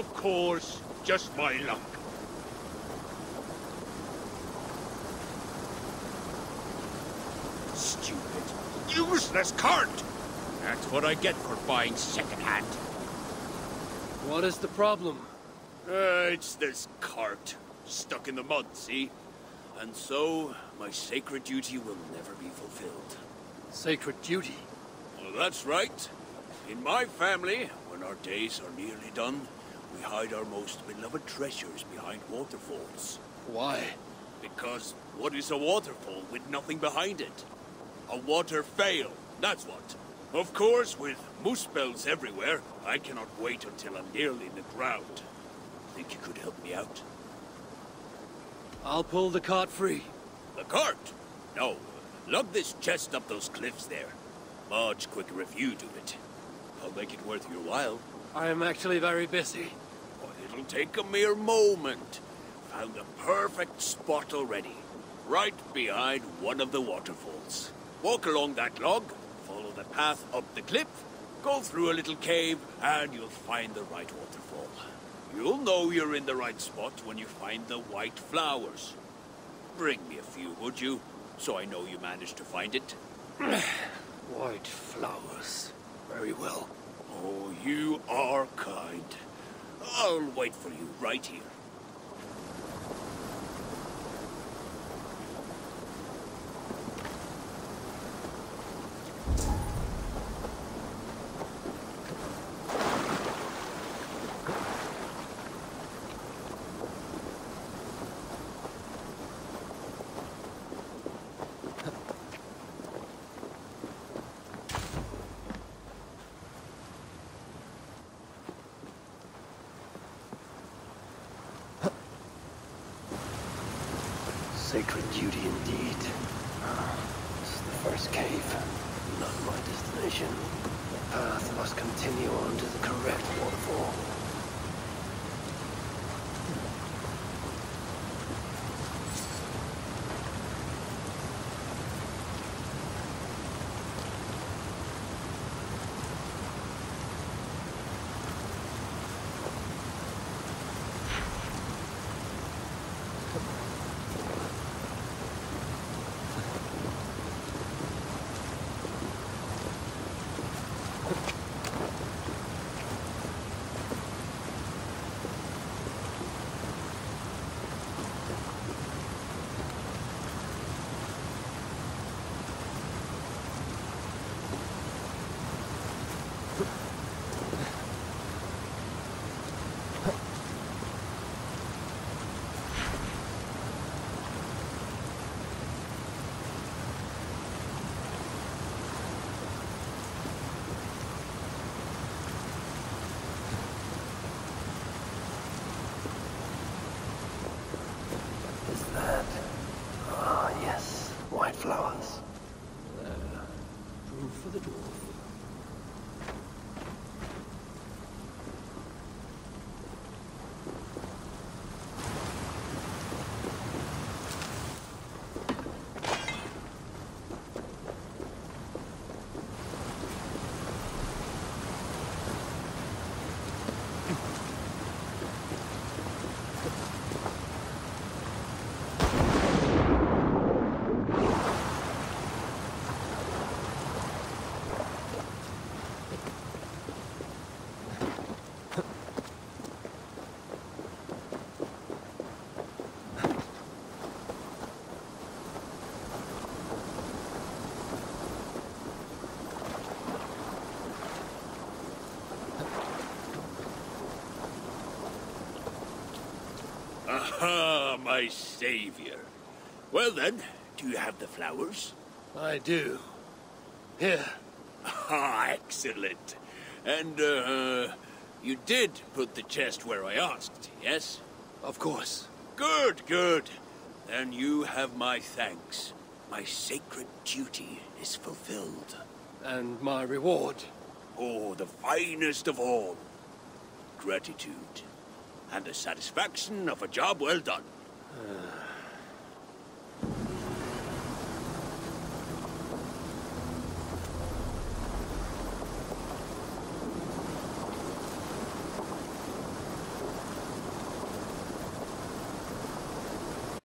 Of course, just my luck. Stupid, useless cart! That's what I get for buying secondhand. What is the problem? Uh, it's this cart. Stuck in the mud, see? And so, my sacred duty will never be fulfilled. Sacred duty? Well, that's right. In my family, when our days are nearly done, we hide our most beloved treasures behind waterfalls. Why? Because what is a waterfall with nothing behind it? A water fail, that's what. Of course, with Muspels everywhere, I cannot wait until I'm nearly in the ground. Think you could help me out? I'll pull the cart free. The cart? No. Lug this chest up those cliffs there. Much quicker if you do it. I'll make it worth your while. I am actually very busy. It'll take a mere moment. Found a perfect spot already. Right behind one of the waterfalls. Walk along that log, follow the path up the cliff, go through a little cave, and you'll find the right waterfall. You'll know you're in the right spot when you find the white flowers. Bring me a few, would you? So I know you managed to find it. White flowers. Very well. Oh, you are kind. I'll wait for you right here. Sacred duty indeed. This is the first cave, not my destination. The path must continue on to the correct waterfall. My savior. Well then, do you have the flowers? I do. Here. Ah, excellent. And, uh, you did put the chest where I asked, yes? Of course. Good, good. Then you have my thanks. My sacred duty is fulfilled. And my reward. Oh, the finest of all. Gratitude. And the satisfaction of a job well done. Uh.